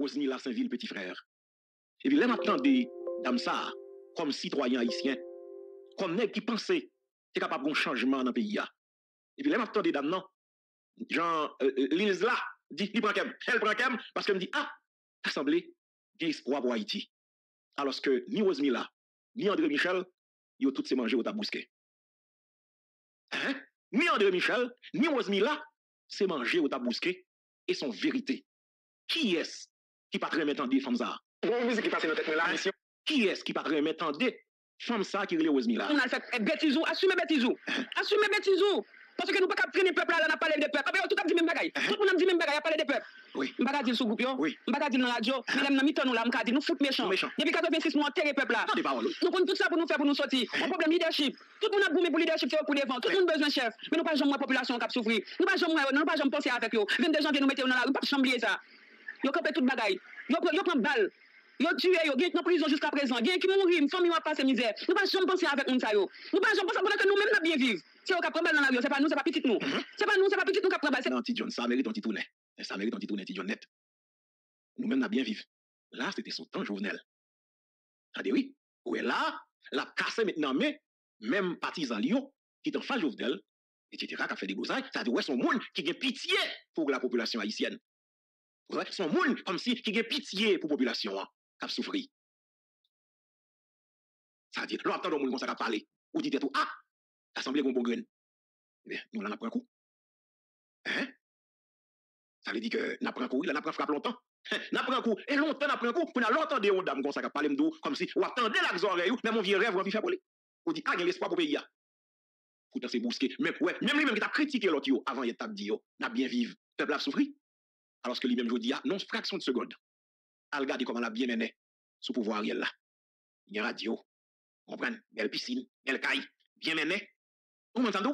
Rosnila Saint-Ville, petit frère. Et puis là, maintenant, des dames ça, comme citoyen haïtien, comme nèg qui pensait, c'est capable d'un changement dans le pays. Et puis là, maintenant, des dames, non, Jean, euh, euh, là, dit, il prend elle prend parce qu'elle me dit, ah, assemblée, il espoir pour Haïti. Alors que ni Rosnila, ni André Michel, ils ont tous se mangé au tabousquet. Hein? Ni André Michel, ni Rosmila, c'est manger au tabousquet et son vérité. Qui est-ce qui pas très mettre en des femmes ça? qui passe dans tête la mission. Qui est-ce qui pas très mettre en des femmes ça qui relève Rosmila? On a fait bêtisou, assumez bêtisou. Assumez bêtisou. Parce que nous ne pouvons pas traîner le peuple là, on a parlé de peuple. Tout le monde dit même bagaille. Tout le monde dit même bagaille, a parlé de peuple. Oui. Pas dire le groupe, ne pas dire dans la radio, mais nous mettons nous là, je nous méchants. Méchants. Depuis 86, nous enterrons le peuple là. Nous prenons tout ça pour nous faire, pour nous sortir. Un problème leadership. Tout le monde a boumé pour leadership, c'est pour devant. Tout le monde besoin chef. Mais nous pas jamais la population qui a souffert. Nous pas jamais, nous pas jamais penser avec eux. 22 janvier, nous mettons dans la rue, pas chambrer ça. Yo campé toute bagaille. Yo yo prend balle. Yo tué yo, gen en prison jusqu'à présent. Gen qui mourir, famille va passer misère. Nous pas jamais penser avec nous ça yo. Nous pas jamais penser pendant que nous même n'a bien vivre. C'est au cap prend balle dans la rue, c'est pas nous, c'est pas petit nous. C'est pas nous, c'est pas petit nous qui prend balle. Non, John, ça mérite un petit tournet. Ça mérite un petit tournet, petit John net. Nous-mêmes, n'a bien vivre. Là, c'était son temps. Ça dit oui. Ou est là, la casse maintenant, mais même partisan Lyon, qui est en face Jovenel, etc., qui a fait des gousailles, ça dit ouais, son monde qui a pitié pour la population haïtienne? Son monde comme si qui a pitié pour la population hein, qui a souffert. Ça dit, l'autre temps, le monde comme ça a parlé. Ou ah, l'assemblée gon bon grain. Eh bien, nous, là, on a pris un coup. Hein? Ça veut dire que n'a pris un coup, il a pris frappe longtemps. N'a pris un coup, et longtemps n'a pris un coup, pour n'a longtemps des dames comme ça qui a parlé m'dou, comme si, ou la vieux rêve, on va faire pour lui. On dit, ah, il y a l'espoir pour le pays. là. Pourtant, c'est bousqué. Mais ouais, même lui-même qui a critiqué l'autre, yo, avant, il a dit, yo, n'a bien. Alors que lui-même, je dis, non, fraction de seconde. Al regarde comment elle a bien mené sous pouvoir Ariel là. Il y a radio, comprendre, belle piscine, belle caille, bien mené. Vous m'entendez?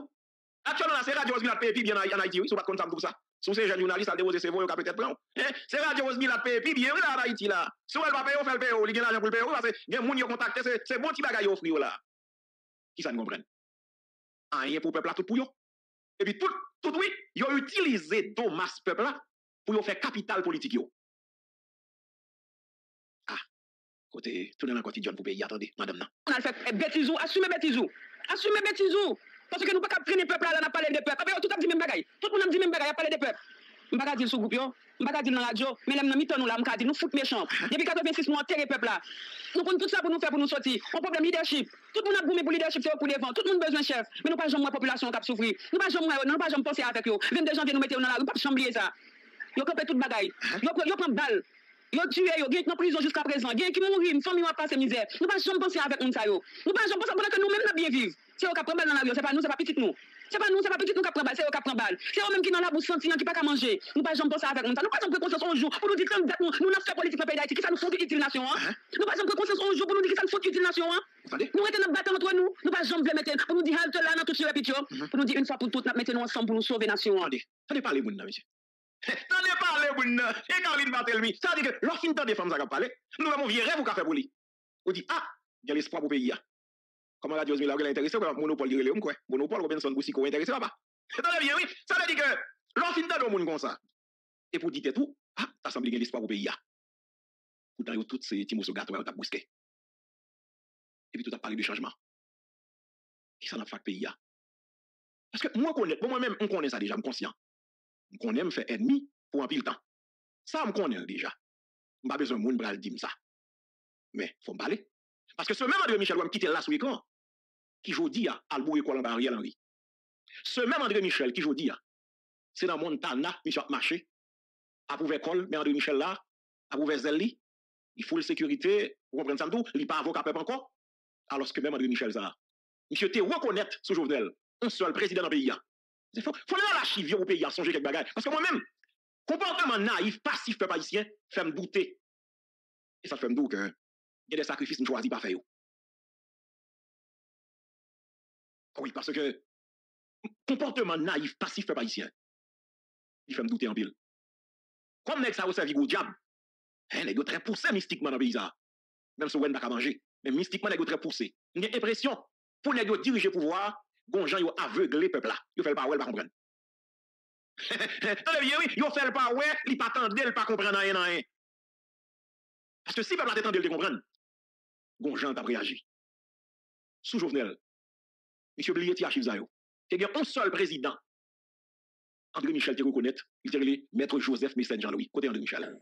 Actuellement, c'est radio Osmi la paye bien en Haïti, oui, si vous ne comptez pas tout ça. Si vous êtes jeune journaliste, à déposer ses voix, peut-être prendre. Hein? C'est radio Osmi la paye bien en Haïti là. Si ne payez pas, vous faites le payer, vous avez l'argent pour le payer, parce que il y a des gens qui ont contacté, c'est bon petit bagage offrir là. Qui ça ne comprenne? Rien pour le peuple là, tout pour eux. Et puis tout, tout oui, ils ont utilisé Thomas peuple là pou yo fè kapital politik yo. Ah, kote, tout nan an kotidyon pou peyi, atande, madame nan. On al fè betizou, asume betizou, asume betizou, paske nou pa kap trene pepl ala nan pale de pepl, apè yo tout ap di men bagay, tout moun ap di men bagay ap pale de pepl. Mbaka dil sou goup yo, mbaka dil nan radyo, men lem nan mitan nou la, mka dil nou fout mechant. Depi 86 moun tere pepla. Nou kon tout sa pou nou fè pou nou soti. On problem leadership. Tout moun ap goume pou leadership se yo pou devan. Tout moun bezwen chef. Men nou pa jom mwen populasyon kap soufri. Nou pa jom mwen, nou pa jom ponse avèk yo. 22 janvye nou mette yo nan la, nou pa jom liye sa. Yo campé toute bagaille. Yo yo prend balle. Yo tué yo, gen en prison jusqu'à présent. Gen qui mourir, famille va passer misère. Nous pas jamais penser avec nous ça yo. Nous pas jamais penser pendant que nous même n'a bien vivre. C'est au cap prend balle dans la rue, c'est pas nous, c'est pas petit nous. C'est pas nous, c'est pas petit nous qui prend balle, c'est au cap prend balle. C'est eux même qui dans la bouche senti qui pas qu'à manger. Nous pas jamais penser avec nous ça. Nous pas jamais conscience un jour pour nous dire que nous nous n'a fait politique dans pays d'Haïti qui ça nous faut utile nation hein. Nous pas jamais conscience un jour pour nous dire que ça nous faut utile nation hein. Nous étions dans battre entre nous, nous pas jamais mettre pour nous dire halte là dans tout ce répétition, pour nous dire une fois pour toutes mettre nous ensemble pour nous sauver nation. hein. Attendez, parler moun nan, monsieur. Et Caroline Barthelmy, ça veut dire que lorsqu'il entend des femmes qui parler, nous avons vieux rêve ou café pour lui. On dit ah, il y a l'espoir pour le pays. Comment Radio Osmi là intéressé quoi monopole dire le quoi. Monopole Robinson Boussico intéressé là pas. Attendez bien oui, ça veut dire que lorsqu'il entend des moun comme ça. Et pour dire tout, ah, ça semble qu'il y a l'espoir pour le pays. Pourtant, yo toutes ces morceaux gâteaux on t'a bousqué. Et puis tout a parlé de changement. Qui ça n'a pas fait pays Parce que moi moi-même on connaît ça déjà, je suis conscient. konen m fè ennmi pou anpil tan. Sa m konen deja. M pa bezon moun bral di m sa. Men, fò m pale. Paske se mèm André Michel wèm kite la sou ekran, ki jodi ya albou ekwa lan ba Ariel Henry. Se mèm André Michel ki jodi ya, se nan Montana, Michel Maché, apouve kol, men André Michel la, apouve zel li, i foul sekurite, ou kompren sa mdou, li pa avok apèp anko, alos ke mèm André Michel za. Michel te wè konèt sou Jovenel, un sol prezident nan peyi ya. Il faut, faut aller dans l'archive au pays à songer quelques bagages. Parce que moi-même, comportement naïf, passif, peuple haïtien, fait me douter. Et ça fait me douter que il y a des sacrifices que je choisis pas faire. Oui, parce que comportement naïf, passif, peuple haïtien, il fait me douter en pile. Comme nèg ça au servi au diable, hein, nèg très poussé mystiquement dans le pays. Même si on n'a pas manger, mais mystiquement nèg très poussé. J'ai l'impression pour nèg diriger pouvoir, gon gens yo aveuglé peuple là. Yo fait le pas ouais, pas comprendre. Attendez bien oui, yo fait le pas ouais, li pas tendre, il pas comprendre rien rien. Parce que si peuple a tendu de comprendre, Gonjan a réagi. Sous Jovenel, M. Blier ti archive ça yo. Il y a un seul président. André Michel te reconnaître, il te relé Maître Joseph Messène Jean-Louis. Côté André Michel.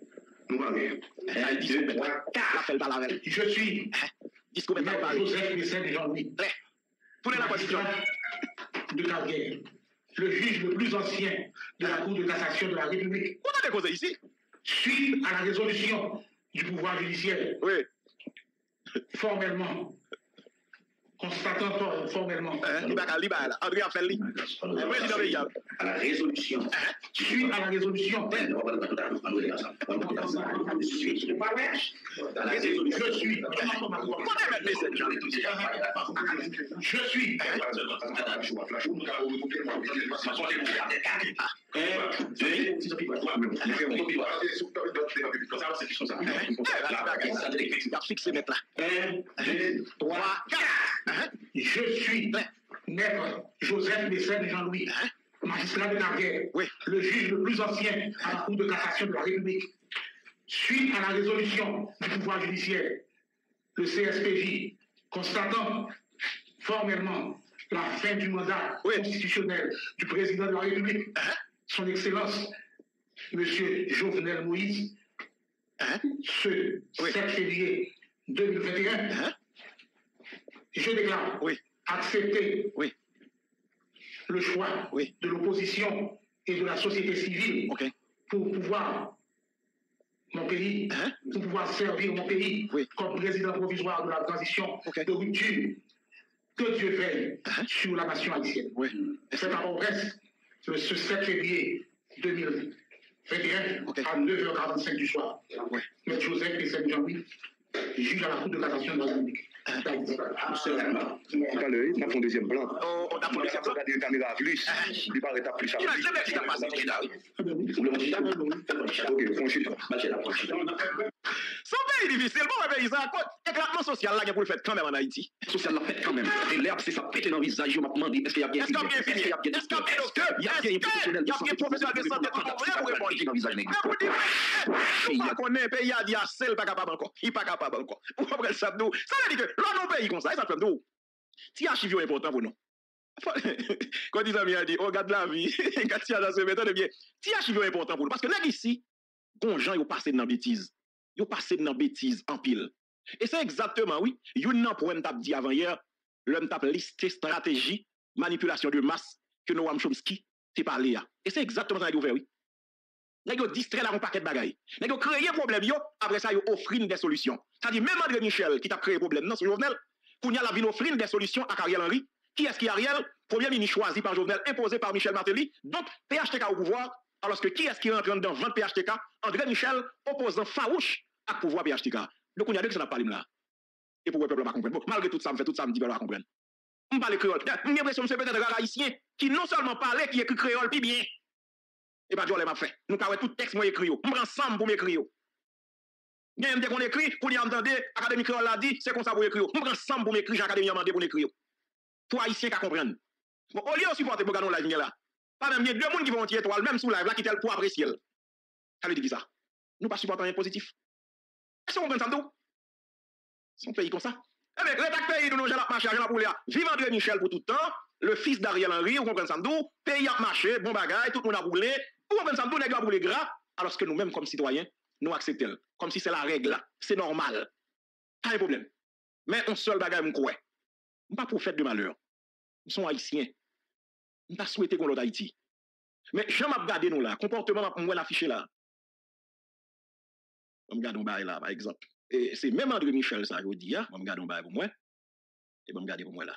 Nous. Eh, il la veille. Je suis maintenant Maître. Joseph Messène Jean-Louis. Pour la position. De Carguer, le juge le plus ancien de la Cour de cassation de la République, Vous avez causé ici? suite à la résolution du pouvoir judiciaire, Oui. formellement, constatant for- formellement, Hein, hein. à la résolution. suite à la résolution, Je suis- Dans la résolution. je suis, un, deux, trois, Hein? Je suis maître Joseph Messène Jean-Louis, magistrat de Oui. le juge le plus ancien à la Cour de cassation de la République. Suite à la résolution du pouvoir judiciaire, le CSPJ, constatant formellement la fin du mandat Oui. constitutionnel du président de la République, Hein? son Excellence, M. Jovenel Moïse, Hein? ce Oui. 7 février 2021, Hein? Je déclare Oui. accepter Oui. le choix Oui. de l'opposition et de la société civile pour pouvoir mon pays, Hein? pour pouvoir servir mon pays comme président provisoire de la transition de rupture. Que Dieu veille Hein? sur la nation haïtienne. C'est à Port-au-Prince, ce ce 7 février 2021, OK. à 9h45 du soir. M. Joseph Pessel Jean-Louis, juge à la Cour de cassation de la République. Absolument. Tout à l'heure, il a fait un deuxième plan. Oh, on a fait un deuxième plan. Il a caméra plus. Ah, il paraît à plus. Il a jamais dit qu'il a passé là. Ok, on chute. Son pays difficile, bon pays, ça compte. Éclatement social là, il y a pour le faire quand même en Haïti. Social l'a fête quand même. Et l'herbe, c'est ça pété dans le visage. Je m'a demandé, est-ce qu'il y a bien fini Est-ce qu'il y a bien fini Est-ce qu'il y a bien docteur Il y a bien professionnel. qu'il y a bien professionnel de santé. On répond. Il y a bien. On connaît, pays a dit, ah, il pas capable encore. Il pas capable encore. Vous comprenez ça, nous. Ça veut dire que Lò nou peyi kon sa, e sa pèm do. Ti achiv yo important pou nou. Kon di zami a di, oh gade la vi, gade si a dan se metan de bien. Ti achiv yo important pou nou. Paske neg isi, kon jan yo pase nan betiz. Yo pase nan betiz an pil. E se exactement, oui, yon nan pou m tap di avan yer, lèm tap liste strategi, manipulasyon de mas, ke nou am chomski, te pale ya. E se exactement sa yon ouve, oui. Nèg yo distrait là un paquet de bagailles. Nèg yo créé problème yo, après ça yo offrir des solutions. C'est-à-dire même André Michel qui t'a créé problème non, sur Jovenel, pour y a la ville offrir des solutions à Ariel Henry. Qui est-ce qui Ariel? Premier ministre choisi par Jovenel, imposé par Michel Martelly. Donc PHTK au pouvoir, alors que qui est-ce qui rentre dans 20 PHTK André Michel, opposant farouche à pouvoir PHTK. Donc on y a deux ça n'a pas là? Et pour le peuple pas comprendre. Bon, malgré tout ça, me fait tout ça, me dit pas comprendre. On parle créole. J'ai l'impression que c'est peut-être un haïtien qui non seulement parlait, qui écrit créole, puis bien. et pas Dieu m'a fait. Nous avons tout texte moi écrit. Nous ensemble pour m'écrire. Gagne dès qu'on écrit, pour y entendre, académie créole l'a dit, c'est comme ça pour écrire. Nous ensemble pour m'écrire, j'académie m'a demandé pour écrire. Pour haïtien qui comprendre. Bon, au lieu de supporter pour gagner la ligne là. Pas même deux monde qui vont tirer étoile même sous live là qui tel pour apprécier. Ça veut dire ça. Nous pas supporter rien positif. Est-ce qu'on comprend ça tout C'est un pays comme ça. Eh bien, le pays de nos gens la marché, la pour Vive André Michel pour tout le temps. Le fils d'Ariel Henry, vous comprenez ça, nous, pays a marché, bon bagay, tout le monde a roulé, Vous comprenez ça, nous bon, n'avez pas pour les gras, alors que nous-mêmes, comme citoyens, nous acceptons. Comme si c'est la règle, là. c'est normal. Pas de problème. Mais on seul bagage, je crois. pas pour de malheur. Nous sommes haïtiens. Nous pas souhaité qu'on l'autre Haïti. Mais je m'a regardé nous là, comportement moi l'affiché là. On regarde un bail là par exemple. Et c'est même André Michel ça je dis, on regarde un bail pour moi. Et on regarde pour moi là.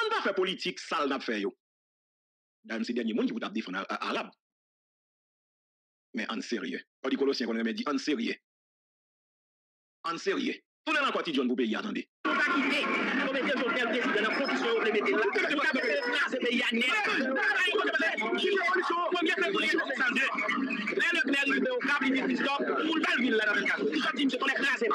an pa fe politik sal nap fe yo. Dan mse denye moun ki pou tap defon Arab. Men an serye. Kwa di kolosyen konen men di an serye. An serye. Tounen an kwa ti John pou peyi atande. Mwen pa kite, mwen mette jounel prezident nan kondisyon yo mwen mette la. Mwen pa mette la se peyi anet. Mwen mette la se peyi anet. partner yon ou kap, yon yon stop, moun bel vil la nan men kase. Yon di mse ton ekrasen.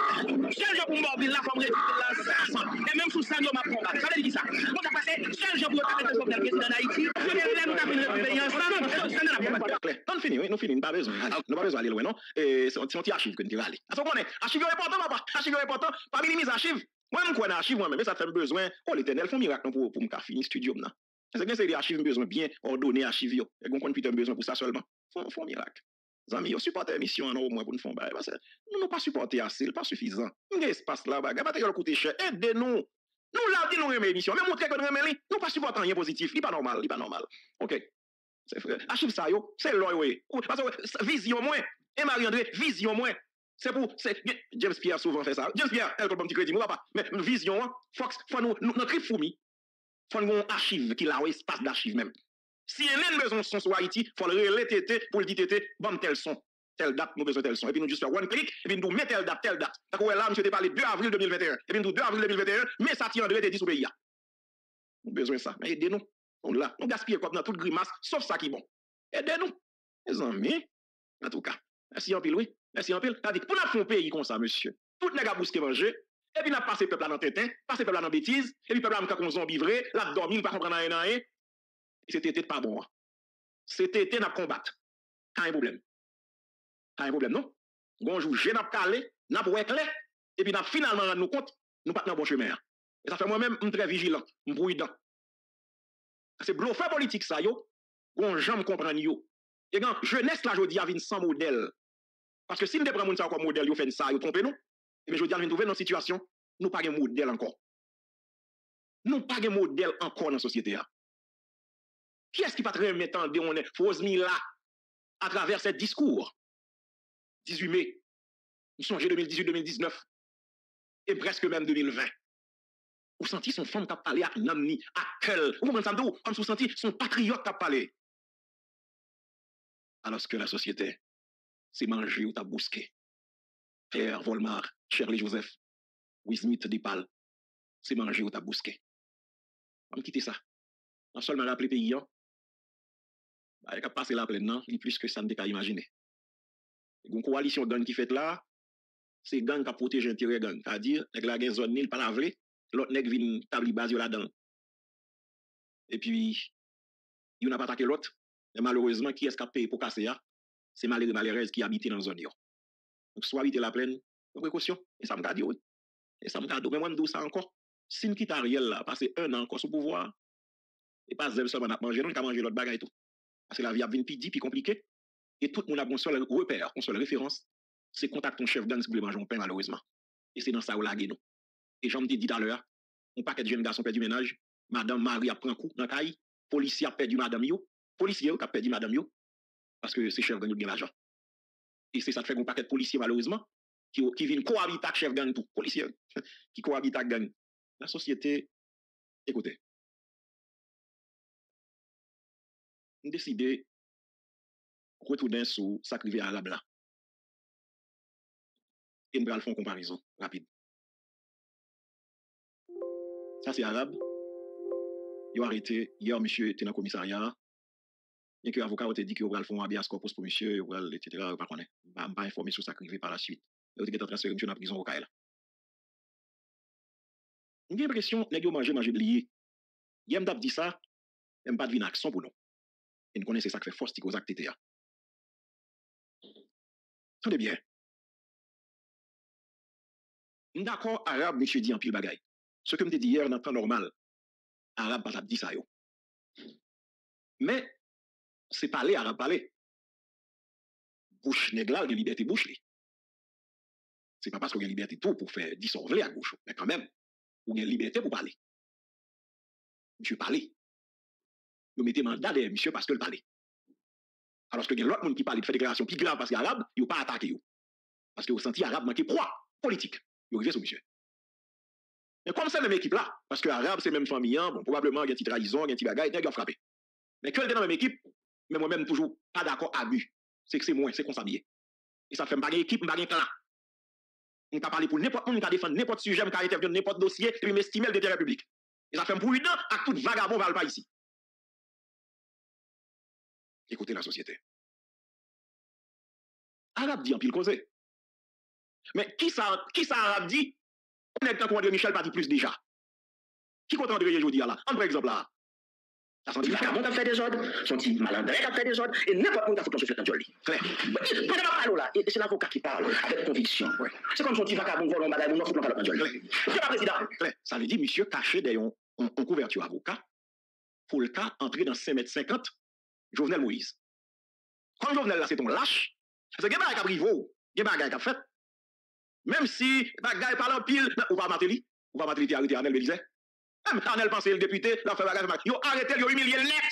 Sel jop moun bor vil la, fom refite la, sasan. E menm sou san yo ma pon ba. Sa vè di ki sa. Moun sa pase, sel jop moun tapete sop nan presi nan Haiti. Yon yon lè moun tapete lè, yon san nan, san nan apon ba. Nan fini, nou fini, nou pa bezon. Nou pa bezon alè lwen, non? Se yon ti achiv kon ti rale. Aso konen, achiv yon reportan, papa. Achiv yon reportan, pa minimize achiv. Mwen mwen kwen achiv mwen men, men sa fèm bezwen. O l'Eternel fon mirak nan pou m ka fini studium nan. Se gen se yon achiv mwen bezwen, bien ordone achiv yo. E gon kon pite mwen bezwen pou sa solman. Fon mirak. Zanmi yo supporte emisyon an ou mwen pou nou fon baye. Nou nou pa supporte asil, pa sufizan. Mwen gen espas la baga, batè yon koute chè, edè nou. Nou la di nou reme emisyon, men moutre kon reme li. Nou pa supporte an yon pozitif, li pa normal, li pa normal. Ok, se fre. Achib sa yo, se loy we. Vizyon mwen, e Marie-André, vizyon mwen. Se pou, se, James Pierre souvan fè sa. James Pierre, el kon pom ti kredi, mou wapa. Men vizyon an, fok, fwa nou, nou, nou krip foumi. Fwa nou yon achiv ki la we, espas d'achiv men. Si enen bezon son sou Haiti, fol rele tete pou l'di tete, bam tel son. Tel dat nou bezon tel son. Epi nou jist fè one klik, epi nou met tel dat, tel dat. Tako wè la, msye te pale 2 avril 2021. Epi nou 2 avril 2021, me sati André te di sou peyi ya. Nou bezon sa. Men ede nou. On la. Nou gaspye kop nan tout grimas, sauf sa ki bon. Ede nou. E zan mi. En tout ka. Mersi anpil, oui. Mersi anpil. Tadik, pou nap fon peyi kon sa, msye. Tout nega bouske manje. Epi nap pase pepla nan teten, pase pepla nan betiz. Epi pepla mka kon zombivre, lak dormi, mpa kompren nan enan en. CTT pas bon. CTT n'a combattre. Pas un problème. Pas un problème, non? Bonjour, je n'a pas calé, n'a pas clair, et puis n'a finalement rendu nous compte, nous pas dans bon chemin. Et ça fait moi-même, je très vigilant, je prudent. C'est bluffé politique, ça, yo. Gon jamais comprendre yo. Et quand jeunesse là, je dis, vin sans modèle. Parce que si nous prenons ça comme modèle, yo fait ça, yo trompé nous. Mais je dis, nous trouver dans situation, nous pas de modèle encore. Nous pas de modèle encore dans la société. Qui est-ce qui va très mettre on est fausse là à travers ce discours? 18 mai, nous sommes 2018-2019 et presque même 2020. Vous sentez son femme qui a parlé à Namni, à Kel. Vous comprenez ça Comme vous sentez son patriote qui a parlé. Alors que la société, c'est manger ou t'as bousqué. Père Volmar, Shirley Joseph, Wismith Dipal, c'est manger ou t'as bousqué. On quitter ça. Non seulement rappeler pays, hein. bah, il a passé la pleine, non, plus que ça ne peut imaginer. Une coalition gang qui fait là, c'est gang qui a protégé l'intérêt gang. C'est-à-dire, avec la zone nil, pas la vraie, l'autre nèg vient tabli base là-dedans. Et puis, il n'a pas attaqué l'autre. Mais malheureusement, qui est-ce qui a payé pour casser ça? C'est malheureux malheureuse qui habite dans la zone. Donc, soit habiter la plaine, précaution. Et ça me garde, oui. Et ça me garde. Mais moi, je ça encore. Si nous quittons Ariel là, passer un an encore sous pouvoir, et pas seulement à manger, non, il a manger l'autre bagaille tout. Parce que la vie a bien plus dit, plus compliquée. Et tout le monde a un seul repère, une seule référence, c'est contact ton chef gang si vous voulez manger un pain, malheureusement. Et c'est dans ça où la nous. Et j'en me dit tout à l'heure, un paquet de jeunes garçons perdu ménage, madame Marie a pris un coup dans caille, policier a perdu madame yo, policier a perdu madame yo, parce que c'est chef gang qui l'argent. Et c'est ça qui fait un paquet de policiers, malheureusement, qui, qui viennent cohabiter avec chef gang tout, policier, qui cohabitent avec gang. La société, écoutez, nou deside retouden sou sakrive a la blan. E nou pral fon komparison rapide. Sa se Arab, yo arete, yer monsye te nan komisarya, yen ki avoka yo te di ki yo pral fon abias korpos pou monsye, yo pral, etc. Yo pa konen, ba mba informe sou sakrive par la suite. Yo te get a transferi monsye nan prison wakay e la. Mwen gen presyon, neg yo manje manje bliye. Yem dap di sa, yem pa dvin akson pou nou. en konen se sak fe fos ti koz ak tete ya. Sande bien. Ndakon Arab mè chè di an pil bagay. Se ke mte di yer nan tan normal, Arab patap di sa yo. Mè, se pale Arab pale. Bouch neglal gen liberté bouch li. Se pa pas kon gen liberté tou pou fè disonvle ak bouch. Mè kan mèm, ou gen liberté pou pale. Mè chè pale. Vous mettez mandat derrière monsieur parce que le parler. Alors que y l'autre monde qui parle de faire déclaration plus grave parce qu'il arabe, il pas attaqué. Parce que vous sentez arabe manquer proie politique. Il arrive sur monsieur. Mais comme c'est même équipe là, parce que l'arabe c'est même famille, hein, bon, probablement il y a une trahison, il y a une bagaille, il a frappé. Mais est dans la même équipe, mais moi-même toujours pas d'accord abus. C'est que c'est moi, c'est qu'on s'habille. Et ça fait une équipe, pas un clan. On peut parler pour n'importe on peut défendre n'importe sujet, on intervenir dans n'importe dossier, et puis m'estimer l'intérêt public. Et ça fait prudent à tout vagabond va pas ici. Écoutez la société. Arabe dit en pile causé. Mais qui ça, qui ça Arabe dit? On est quand André Michel pas dit plus déjà. Qui compte André aujourd'hui là? En par exemple là. Ça sent Vagabond a fait des ordres, son petit malandré a fait des ordres, et n'importe qui a foutu sur cette joli. Clair. Pas parole là, c'est l'avocat qui parle avec conviction. C'est comme son petit vagabond vole en bagaille, on fout dans le joli. C'est pas président. Clair. Ça veut dire, monsieur caché derrière une couverture avocat, pour le cas, entrer dans 5 mètres 50, Jovenel Moïse. Quand Jovenel là, c'est ton lâche, parce que il y a des bagages il y a des bagages qui fait. Même si bagages parlent en pile, on va mater lui, on va mater lui, arrêter me disait. Même Arnel pensait le député, là fait bagage, yo arrêté, yo humilié le net.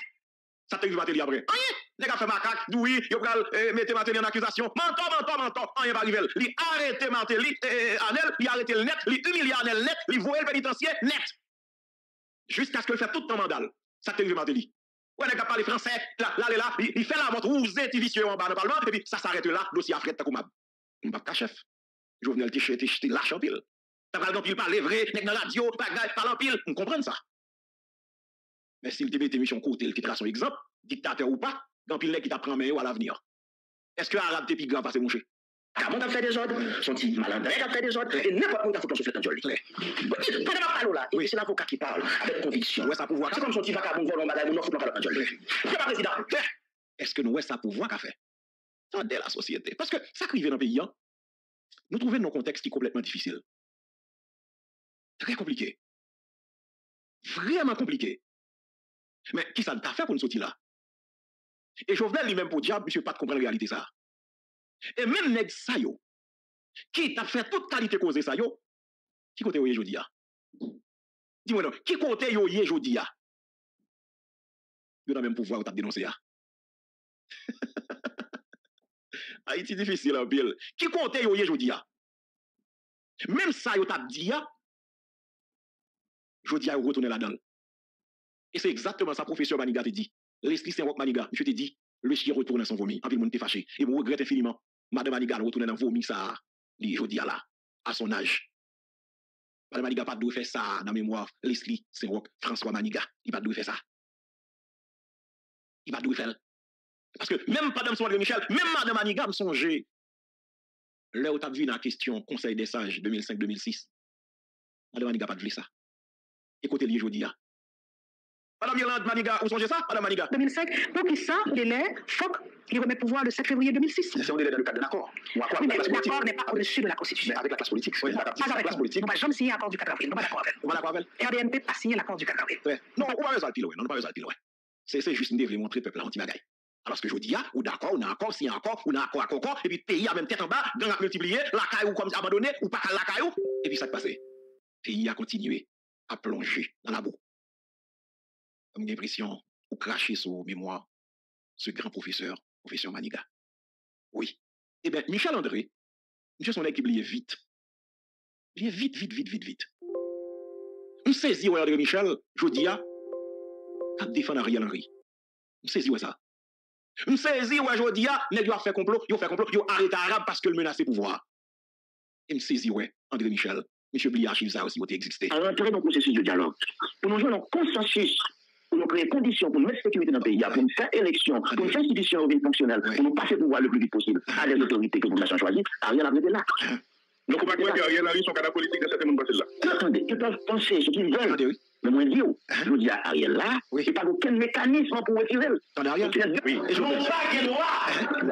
Ça te dit mater lui après. Rien. Les gars fait macaque, oui, yo pral euh, mettre Martelly en accusation. Menton, menton, menton, rien va arriver. Li arrêté Martelly, euh, Arnel, li arrêté le net, li humilié Arnel net, li voyé le pénitencier net. Jusqu'à ce qu'il fait tout ton mandat. Ça te dit Martelly. Ouais, les gars parlent français, là, là, là, il fait la montre, vous êtes vicieux en bas dans le parlement, et puis ça s'arrête là, dossier après, t'as comme Mbapka chef. Jovenel t'es t'es lâche en pile. T'as pas pile, pas vrai, nèg dans la radio, pas gars, pas en pile, on comprend ça. Mais s'il te met mission côté, qui trace son exemple, dictateur ou pas, dans pile nèg qui t'apprend mais à l'avenir. Est-ce que arabe t'es plus grave passer mon cher Vagabond a fait des ordres, son petit malandré a fait des ordres, et n'importe qui a foutu sur cette joli. Pas de parole là, c'est l'avocat qui parle avec conviction. Ouais, ça pouvoir. C'est comme son petit vagabond vole en bagaille, on fout dans le joli. C'est pas président. Est-ce que nous, ouais, ça pouvoir qu'a fait? Attendez la société. Parce que ça qui arrive dans le pays, hein, nous trouvons dans un contexte qui est complètement difficile. Très compliqué. Vraiment compliqué. Mais qui ça t'a fait pour nous sortir là? Et Jovenel lui-même pour diable, monsieur, pas de comprendre la réalité ça. Et même nèg sa yo, qui t'a fait toute qualité causée ça yo, qui côté yo jodi a? Dis-moi non, qui côté yo jodi a? Yo dans même pouvoir ou t'a dénoncé a. Haïti difficile en pile. Qui côté yo jodi a? Même ça yo t'a dit a, jodi a yo retourné là-dedans. Et c'est exactement ça professeur Maniga te dit. L'esprit Saint-Roch Maniga, monsieur te dit, le chien retourne dans son vomi. En pile monde t'est fâché. Et je regrette infiniment. Madame Maniga retourne dans vomi ça, li jodi a là, à son âge. Madame Maniga pas de faire ça dans mémoire. Leslie Saint-Roch, François Maniga. Il pas de faire ça. Il pas de faire. Parce que même Madame Soadre Michel, même Madame Maniga me songe. Là où tu as vu la question Conseil des sages 2005-2006. Madame Maniga pas de ça. Écoutez, a. Madame Yolande Maniga, vous songez ça, Madame Maniga 2005. Donc, ça, délai, FOC, il remet pouvoir le 7 février 2006. C'est on est dans le cadre d'un accord. Ou accord Oui, avec mais la classe politique. l'accord n'est pas au-dessus de la Constitution. Mais avec la classe politique. Oui, la classe politique. Nous n'avons jamais signé l'accord du 4 avril. Ne sommes pas d'accord avec. On va d'accord avec RDNP n'a pas signé l'accord du 4 avril. Non, on va pile, ouais. Non, on va pas pile, ouais. C'est juste une devrait montrer peuple anti bagaille. Alors que je dis, ah, ou d'accord, ou d'accord, si encore, ou d'accord, encore, encore, et puis pays a même tête en bas, gang a multiplié, la caille ou comme abandonné, ou pas la caille, et puis ça passe. Pays a continué à plonger dans la boue. Comme une impression, ou cracher sur mémoire, ce grand professeur, professeur Maniga. Oui. Eh bien, Michel André, monsieur son équipe lié vite. Lié vite, vite, vite, vite, vite. On saisit, André Michel, je dis, ah, à défendre Ariel Henry. On saisit, ça. On saisit, ouais, je dis, ah, nèg yo a fait complot, yo fait complot, yo arrêté arabe parce que le menace pouvoir. Et me saisit, ouais, André Michel. Monsieur Bli archive ça aussi, vous existé. à dans le processus de dialogue. Pour nous jouer dans consensus, pour nous créer conditions pour mettre sécurité dans le pays, pour nous faire élection, pour nous faire institution bien fonctionnelle, pour nous passer pouvoir le plus vite possible à les autorités que la population choisit, Ariel a été là. Donc, on va croire qu'Ariel Henry, son cadre politique dans cette monde passé là. Attendez, ils peuvent penser ce qu'ils veulent. Attendez, oui. Mais moi, je dis, je dis à Ariel là, Oui. il n'y a pas aucun mécanisme pour retirer. Attendez, Ariel. Oui. Et je n'ont pas le droit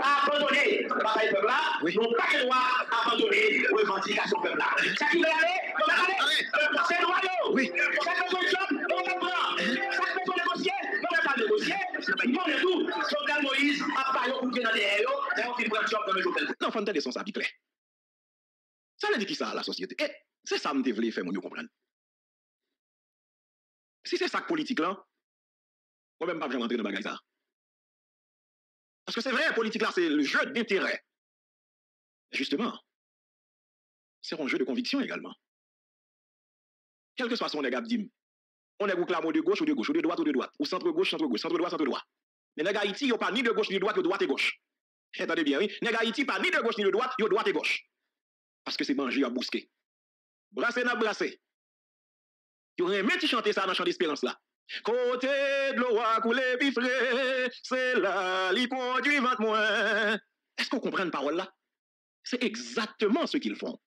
à abandonner pareil peuple là, Oui. n'ont pas le droit à abandonner les revendications peuple là. Ça qui veut aller, on va aller. C'est droit là. Oui. Chaque personne job, on va prendre. Le tout. Jovenel Moïse a pas yo coupé dans les héros, et on fait prendre job dans le Jovenel. Son la société? Et c'est ça que je voulais faire, mon comprendre. Si c'est ça que politique là, moi-même pas jamais entrer dans le bagage ça. Parce que c'est vrai, politique là, c'est le jeu d'intérêt. Justement, c'est un jeu de conviction également. Quel que soit son nègre dim, on est clamo de gauche ou de gauche, ou de droite ou de droite, ou centre gauche, centre gauche, centre droit, centre droit. Mais nègre Haïti, il pas ni de gauche ni de droite, il droite et gauche. Entendez bien, oui. Haïti, pas ni de gauche ni de droite, il droite et gauche. Parce que c'est manger à bousquer. Brasser n'a brasser. Tu aurais aimé chanter ça dans le chant d'espérance là. Côté de l'eau à couler c'est là, l'y conduit 20 moins. Est-ce qu'on comprend une parole là? C'est exactement ce qu'ils font.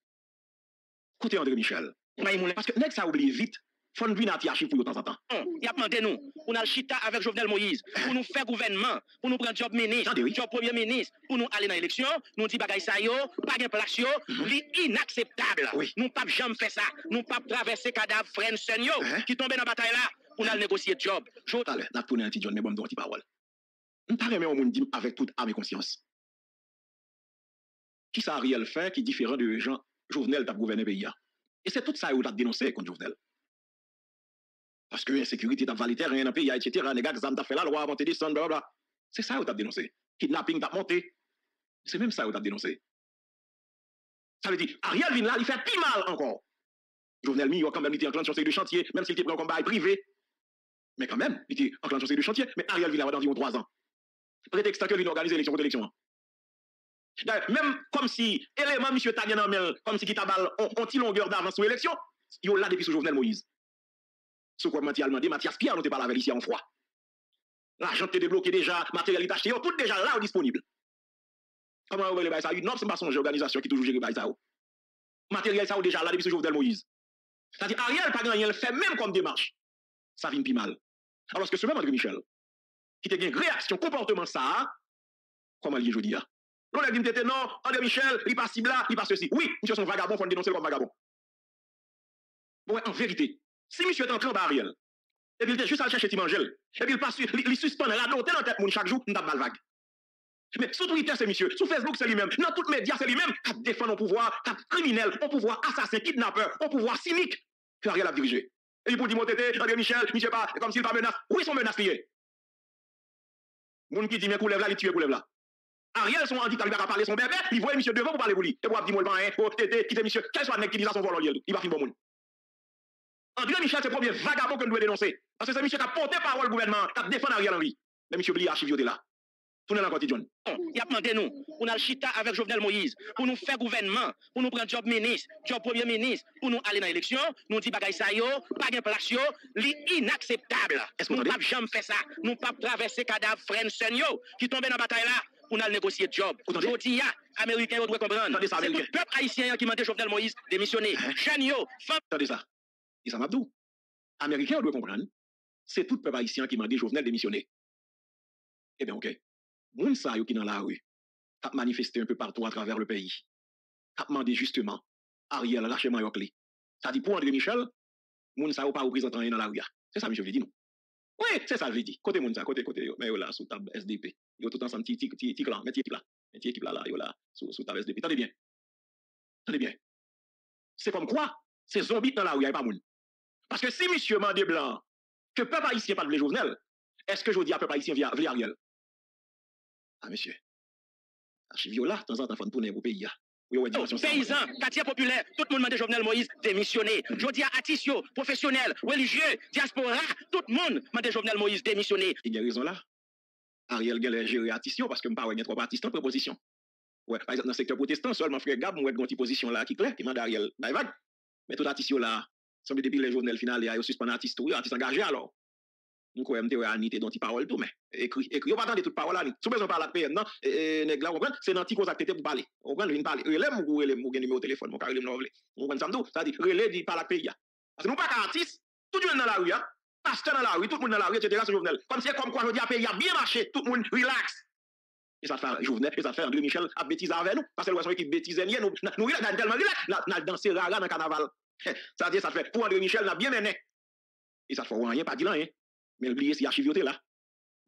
Écoutez André Michel. Parce que nèg ça oublie vite. Fon vin ati a chifou yo tan san tan. Y ap mante nou, pou nou al chita avek Jovenel Moïse, pou nou fe gouvenman, pou nou pren job menis, job premier menis, pou nou ale nan eleksyon, nou di bagay sa yo, bagen plaks yo, mhm. li inakseptable. Nou pap jam fe sa, nou pap travesse kadav fren sen yo, eh? ki tombe nan batay la, pou nou al negosye job. Talè, nat pou nan ti job, ne bom don ti parol. N pa reme ou moun dim avek tout ame konsyans. Ki sa a riel fe, ki diferan de jan Jovenel tap gouverne pe ya. E se tout sa yo tat denonse kon Jovenel. Parce que l'insécurité t'a valé terrain dans pays, etc. Les gars, t'a fait la loi, monter descendre, blablabla. C'est ça où t'a dénoncé. Kidnapping t'a monté. C'est même ça où t'a dénoncé. Ça veut dire, Ariel vient là, il fait plus mal encore. Jovenel Mi, il a quand même été en série de chantier, même s'il était pris en combat privé. Mais quand même, il était en série de chantier. Mais Ariel vient là d'environ trois ans. Prétexte que vient organiser l'élection contre élection. D'ailleurs, Même comme si, élément, M. Tagien en main, comme si qui tabal, on, on tire longueur d'avance sur l'élection, il là depuis ce Jovenel Moïse. Ce quoi Mathias a demandé, Mathias Pierre, nous pas la ici en froid? L'argent t'est débloqué déjà, matériel est acheté, tout déjà là disponible. Comment vous voulez ça? Non, c'est pas son organisation qui toujours gère ça. Matériel ça ou déjà là depuis ce Jovenel Moïse. C'est-à-dire, Ariel, pas il fait même comme démarche. Ça vient plus mal. Alors que ce même André Michel, qui te une réaction, comportement ça, comment il aujourd'hui là? L'on a dit, non, André Michel, il passe ci là, il passe ceci. Oui, monsieur son vagabond, faut le dénoncer comme vagabond. Bon, en vérité, si monsieur est entré en Ariel, et puis il était juste à chercher Timangel, et puis il passe, il, suspend la note dans tête moun chaque jour, il mal vague. Mais sur Twitter, c'est monsieur, sur Facebook, c'est lui-même, dans tous les médias, c'est lui-même, qui défend nos pouvoirs, qui criminel, au pouvoir assassin, kidnappeur, au pouvoir cynique, que Ariel a dirigé. Et pour dire, mon tété, André Michel, monsieur pas, comme s'il pas menace. Oui, son menace lié? Moun qui dit, mais coulève là, il tue coulève là. Ariel, son handicap, il va parler son bébé, il voit monsieur devant pour parler pour lui. Et pour dire, moi, le hein, oh, tété, qui monsieur, quel soit le mec qui dit ça son volant, il va finir bon moun. André Michel, c'est le premier vagabond que nous devons dénoncer. Parce que c'est monsieur qui a porté parole au gouvernement, qui a défendu Ariel Henry. Mais monsieur oublie archive de là. Tournez la côté John. Il a demandé nous, pour nous chita avec Jovenel Moïse, pour nous faire gouvernement, pour nous prendre job ministre, job premier ministre, pour nous aller dans l'élection, nous dit bagay ça yo, pas de place yo, li inacceptable. Est-ce que Nous pas jamais fait ça. Nous pas traverser cadavre frère sen yo qui tombe dans la bataille là pour nous négocier job. Jodi américain doit comprendre. C'est tout le peuple haïtien qui demande Jovenel Moïse démissionner. Hein? Jeune yo, femme Attendez ça? Issa Mabdou. Américain, on doit comprendre. C'est tout le peuple haïtien qui m'a dit Jovenel démissionner. Eh bien, ok. Moun sa yo qui dans la rue, a manifesté un peu partout à travers le pays. A demandé justement, Ariel, lâchez-moi yo clé. Ça dit pour André Michel, moun sa yo pas représentant dans la rue. ya. C'est ça, monsieur veut dire, non? Oui, c'est ça, veut dire. Côté moun sa, côté, côté, yo. mais yo là, sous table SDP. Yo tout ensemble, ti, ti, ti, ti clan, mais ti là. Mais ti là, là, yo là, sous, sous table SDP. Attendez bien. Attendez bien. C'est comme quoi? C'est zombie dans la rue, y a pas moun. Parce que si monsieur Mandé Blanc, que peuple haïtien pas de Jovenel, est-ce que je dis à peuple haïtien via, via Ariel? Ah, monsieur. Archiviola, de temps en temps, faut tourner au pays. Oui, oh, paysans, quartier populaire, tout le monde demande Jovenel Moïse démissionner. Hmm. Je dis à Atissio, professionnel, religieux, diaspora, tout le monde demande Jovenel Moïse démissionner. Il y a raison là. Ariel Gale géré Atissio parce que je ne pas trois artistes en proposition. Ouais, par exemple, dans le secteur protestant, seulement frère Gab, moi, une position là qui est claire, qui m'a Ariel, Mais tout Atissio là, Sobe depi le jounel final ya yo suspon artist ou yo, artist angaje alor. Nou kou emte we anite don ti parol tou men. Ekri, ekri. Yo pa tande tout parol anik. Sou bezon parla pe, nan, e, neg la, kompren, se nan ti koz akpete pou pale. Kompren, vin pale. Relem ou relem ou gen nime ou telefon, mou ka relem nan vle. Kompren samdou, sa di, rele di parla pe ya. Ase nou pa ka artist, tout joun nan la ou ya, pasteur nan la ou, tout moun nan la ou, etc. se jounel. Kom se kom kwa jodi apè ya, bien mache, tout moun relax. E sa te fè Jouvenet, e sa te fè André Michel ap betize avè nou. Pase lwè son ekip betize nye, nou yè nan telman rilek, nan danse rara nan kanaval. ça veut dire ça fait pour André Michel n'a bien mené. Et ça fait rien pas dit là hein. Mais oubliez si archive là.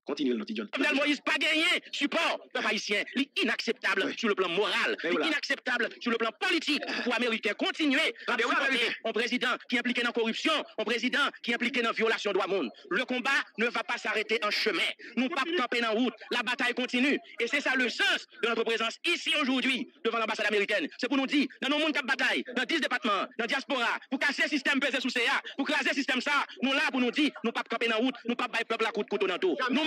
Continuez, notre John. Jovenel Moïse pas gagné support peuple haïtien. Il est inacceptable Oui. sur le plan moral. Mais Il est voilà. inacceptable sur le plan politique pour Américains continuer à Rendez-vous, supporter un président qui est impliqué dans la corruption, un président qui est impliqué dans la violation de droits monde. Le combat ne va pas s'arrêter en chemin. Nous pas camper en route. La bataille continue. Et c'est ça le sens de notre présence ici aujourd'hui devant l'ambassade américaine. C'est pour nous dire, dans nos mondes de bataille, dans 10 départements, dans la diaspora, pour casser le système pesé sous CA, pour craser le système ça, nous là pour nous dire, nous pas camper en route, nous pas bailler peuple la coup de couteau dans dos. Nous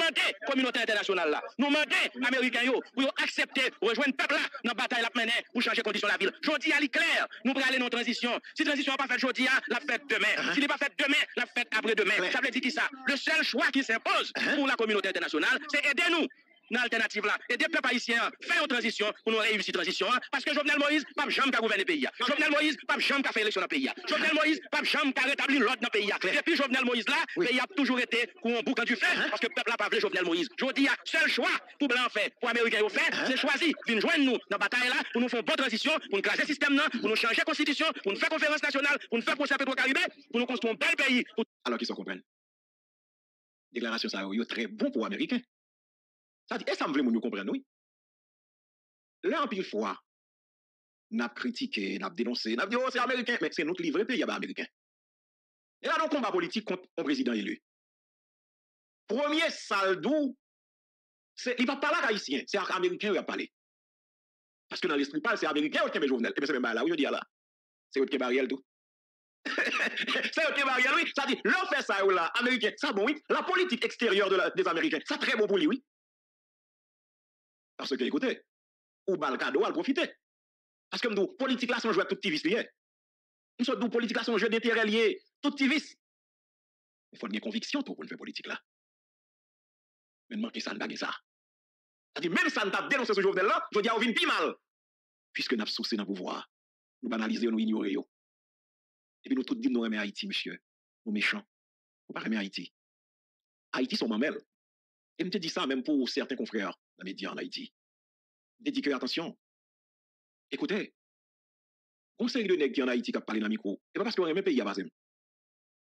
communauté internationale là, nous demandons américains yo pour accepter rejoindre le peuple là dans la bataille la mener pour changer conditions de la ville. Jodi à clair, nous prenons aller dans transition. Si transition n'est pas faite jodi la fête demain. Si n'est pas faite demain, la fête après-demain. Ça veut dire qui ça? Le seul choix qui s'impose pour la communauté internationale, c'est aider nous dans l'alternative là. Et des peuples haïtiens faire une transition pour nous réussir transition. hein. Parce que Jovenel Moïse, pas jamais qu'à gouverner le pays. Jovenel Moïse, pas jamais qu'à faire élection dans le pays. Jovenel Moïse, pas jamais qu'à rétablir l'ordre dans le pays. Depuis Jovenel Moïse là, le pays a toujours été pour un boucan du fer. Parce que le peuple n'a pas voulu Jovenel Moïse. Je dis, seul choix pour blanc fait, pour américain fait, c'est choisir, venir joindre nous dans la bataille là, pour nous faire une bonne transition, pour nous classer le système là, pour nous changer la constitution, pour nous faire conférence nationale, pour nous faire conseil pétro-caribé, pour nous construire un bel pays. Pour... Alors qu'ils se comprennent. Déclaration ça, yo très bon pour Américains. Ça dit, que ça me voulait nous comprendre, oui? Là, en pile fois, n'a critiqué, n'a dénoncé, n'a dit, oh, c'est américain, mais c'est notre livre pays, américain. Et là, nous combat politique contre un président élu. Premier saldou, il va pas parler haïtien, c'est américain qui va parler. Parce que dans l'esprit parle, c'est américain qui est Jovenel. Et bien, c'est même là, oui, je dis là. C'est eux qui Ariel tout. c'est eux qui oui. Ça dit, l'on fait ça, là, américain, ça bon, oui. La politique extérieure des Américains, ça très bon pour lui, oui. Parce que, écoutez, ou bal cadeau, elle profiter. Parce que, nous, politique là, son joueur tout vis lié. Nous sommes politique là, son jeu d'intérêt lié, tout vis. Il faut une conviction tout pour nous faire politique là. Mais manquer ça, ne ça. C'est-à-dire, même ça, nous dénoncé ce journal là, je dis, on vient plus mal. Puisque nous avons souci dans le pouvoir. Nous banalisons, nous yo. Et puis nous tous disons, nous aimons Haïti, monsieur. Nous méchants. Nous ne pas aimer Haïti. Haïti, son mamelle. Et je te dis ça même pour certains confrères dans les médias en Haïti. Je dis que, attention, écoutez, conseil de nègres qui en Haïti qui a parlé dans le micro, et pas parce qu'on aime pays à base.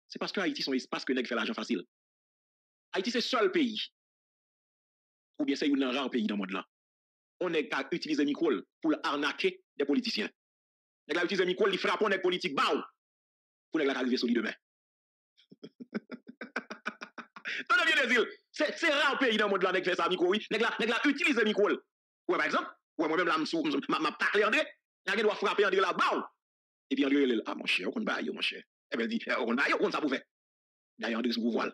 C'est parce que Haïti sont espace que nègres fait l'argent facile. Haïti, c'est seul pays, ou bien c'est un rare pays dans le monde là. On est qu'à utiliser micro pour arnaquer des politiciens. Nèg la utiliser micro, il frappe est politique, pour nèg la arriver sur lui demain. T'en bien des îles. C'est c'est rare pays dans le monde là nèg fait ça micro oui. Nèg la nèg la utilise micro. Ouais par exemple, ouais moi même là m'a parlé André, nèg doit frapper André là bao. Et puis André ah mon cher, on ba yo mon cher. Et il dit on ba yo on ça pour faire. D'ailleurs André sous voile.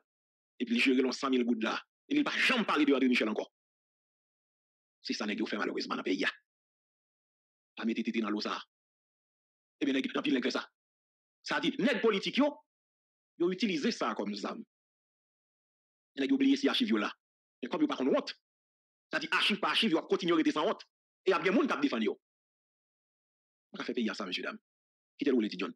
Et puis il gère l'on 100 000 gouttes là. Et il pas jamais parler de André Michel encore. C'est ça nèg fait malheureusement dans le pays. Pas mettre tête dans l'eau ça. Et bien nèg dans pile nèg ça. Ça dit nèg politique yo yo utiliser ça comme zam. yon yo oublié si archive là. Mais comme yo pas qu'on honte, ça dit archive par archive, yo a continué à rester sans honte. Et il y a des gens qui défendent yon. On va faire payer ça, monsieur, dame. Quittez le John.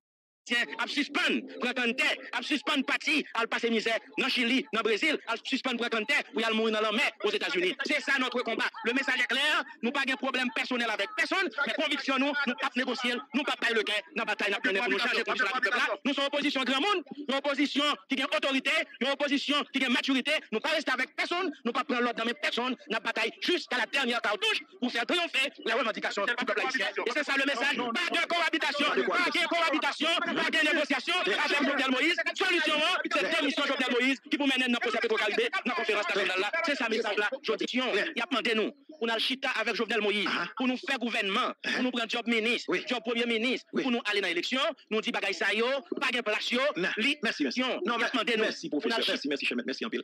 Suspendre, prendre terre, à suspendre parti, à passer misère dans Chili, dans Brésil, à suspendre prendre terre, pour y aller mourir dans la mer aux États-Unis. C'est ça notre combat. Le message est clair, nous pas de problème personnel avec personne, mais conviction nous, nous pas négocier, nous pas payer le dans la bataille, nous pour nous changer comme cela, peuple là. Opposition grand monde, opposition qui a autorité, opposition qui a maturité, nous pas rester avec personne, nous pas prendre l'ordre dans mes personnes, dans la bataille jusqu'à la dernière cartouche pour faire triompher la revendication du peuple haïtien. Et c'est ça le message, pas de cohabitation, pas de cohabitation, Pour qu'il y ait négociation avec Jovenel Moïse, solution, c'est démission Jovenel Moïse qui pour mener dans la pétrocalité, dans la conférence nationale là. C'est ça message là. Je dis, il a demandé nous. On a le chita avec Jovenel Moïse ah. pour nous faire gouvernement, pour nous prendre job ministre, job premier ministre, pour nous aller dans l'élection. Nous dit bagaille ça yo, pas de place yo. Merci, merci. Non, merci, professeur. Merci, merci, merci, en pile.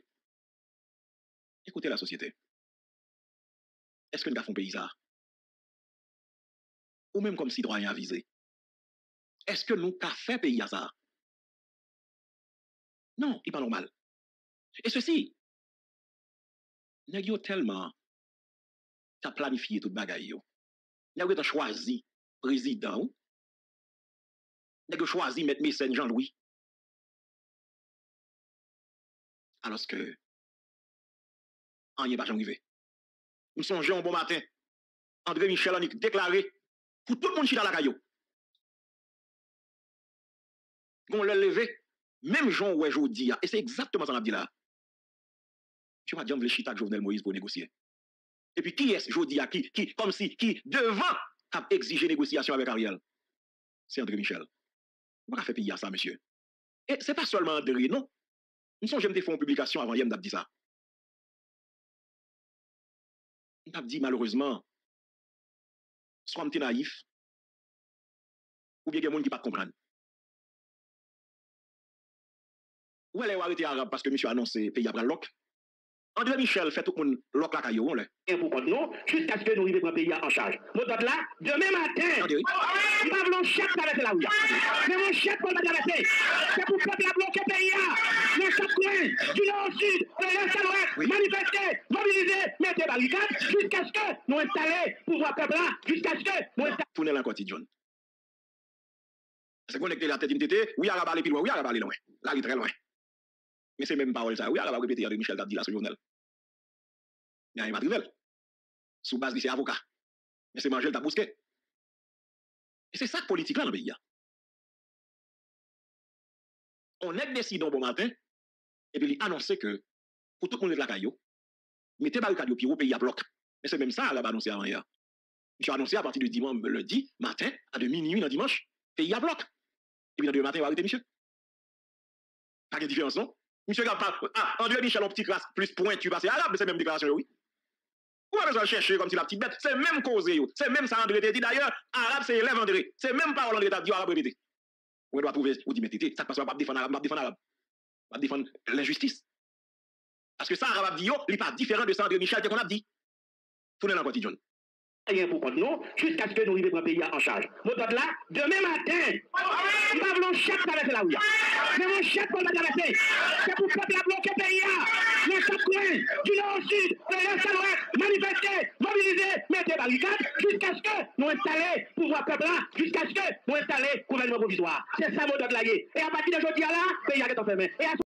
Écoutez la société. Est-ce que nous avons fait pays ça? Ou même comme citoyen avisé, eske nou ka fe peyi a sa? Non, i pa normal. E se si, neg yo telman ta planifiye tout bagay yo. Neg yo ta chwazi prezident ou, neg yo chwazi met mesen Jean-Louis. Alos ke, an ye pa jan rive. Mson jen bon matin, André Michel Anik deklare pou tout moun chita la kayo. On l'a levé, même Jean ouais jodi et c'est exactement ça qu'on a dit là. Tu vas dire veut chita Jovenel Moïse pour négocier. Et puis qui est-ce jodi qui qui comme si qui devant a exigé négociation avec Ariel? C'est André Michel. On va faire payer ça monsieur. Et c'est pas seulement André non? Nous sommes jamais fait une publication avant hier m'd'a dit ça. M'd'a dit malheureusement soit m'te naïf ou bien il y a des gens qui pas. Ou elle est arrêté arabe parce que monsieur a annoncé pays après l'oc. André Michel fait tout le monde lock la caillou, on l'a. Et pour contre nous, jusqu'à ce que nous arrivions à payer en charge. Mon dot là, demain matin, va vouloir chèque traverser la rue. Mais mon chèque pour le traverser, c'est pour peuple à bloquer le pays. Le chaque coin, du nord au sud, de l'est à l'ouest, manifester, mobiliser, mettre des barricades, jusqu'à ce que nous installions pouvoir peuple là, jusqu'à ce que nous installions. Tournez la John. C'est connecté la tête d'imité, oui, arabe aller plus loin, oui, arabe aller loin. Là, il est très loin. Mais c'est même parole ça, oui, arabe répéter André Michel t'a dit là sur journal. Il y a un matrivel. Sous base de ses avocats. Mais c'est manger t'a bousqué. Et c'est ça que politique là dans le pays. hein. On est décidé bon matin, et puis il annonce que pour tout le monde de la caillou, mettez barricade au pied au pays à bloc. Mais c'est même ça, arabe annoncé avant hier. J'ai annoncé à partir de dimanche, lundi matin, à de minuit dans dimanche, pays à bloc. Et puis dans deux matin, on va arrêter monsieur. Pas de différence, non? Monsieur pas, ah, André Michel, en petit classe, plus pointu, parce que arabe, c'est même déclaration, oui. Ou pas besoin de chercher comme si la petite bête, c'est même cause, c'est même ça André dit. D'ailleurs, arabe, c'est élève André. C'est même parole André t'a dit, arabe répété. On doit prouver, ou dit, mais ça passe pas défendre arabe, pas défendre arabe. Pas défendre l'injustice. Parce que ça, arabe dit, yo, il n'est pas différent de ça André Michel qu'on a dit? Tournez dans le quotidien. Rien pour contre nous, jusqu'à ce que nous arrivions à payer en charge. Dot là, demain matin, il va vouloir chèque traverser la rue. Mais mon chèque pour traverser, c'est pour peuple à bloquer le pays. Le chaque coin, du nord au sud, de l'est à l'ouest, manifester, mobiliser, mettre des barricades, jusqu'à ce que nous installions pouvoir peuple là, jusqu'à ce que nous installions gouvernement provisoire. C'est ça dot là. est. Et à partir de aujourd'hui là, pays a été fermé. Et à